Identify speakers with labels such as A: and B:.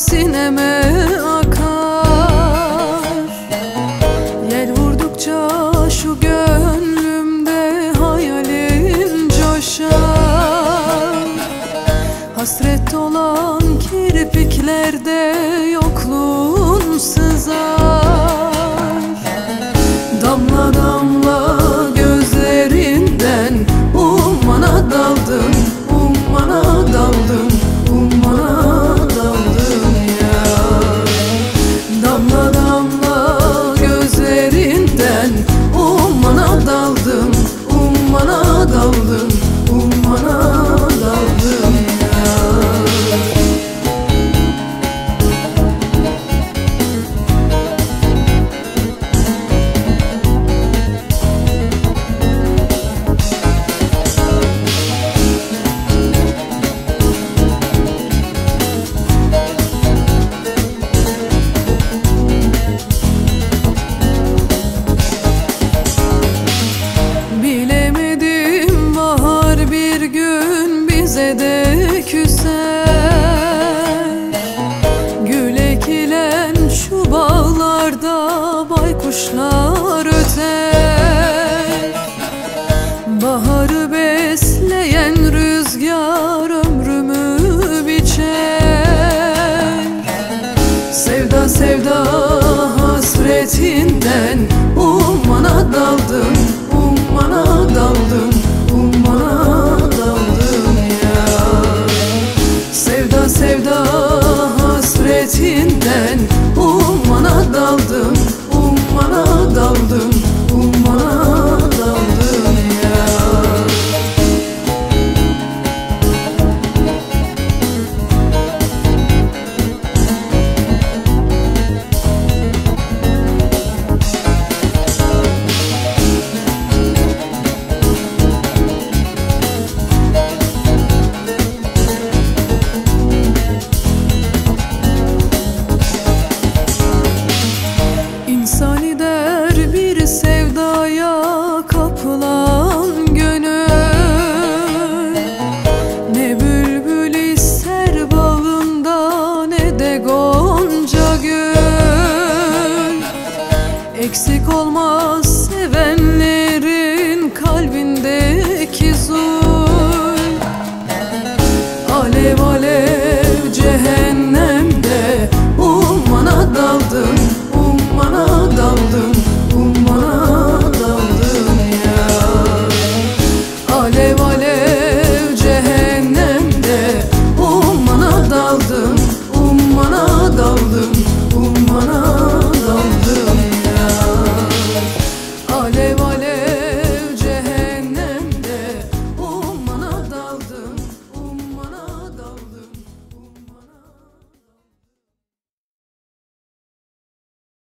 A: sineme akar. Yer vurdukça şu gönlümde hayalim coşar. Hasret olan kirpiklerde yokluğun sızar. Sevse de küser Gül ekilen şu bağlarda Baykuşlar öter. Baharı besleyen rüzgar Ömrümü biçer. Sevda sevda hasretinden Ummana daldı hasretinden Ummana daldım,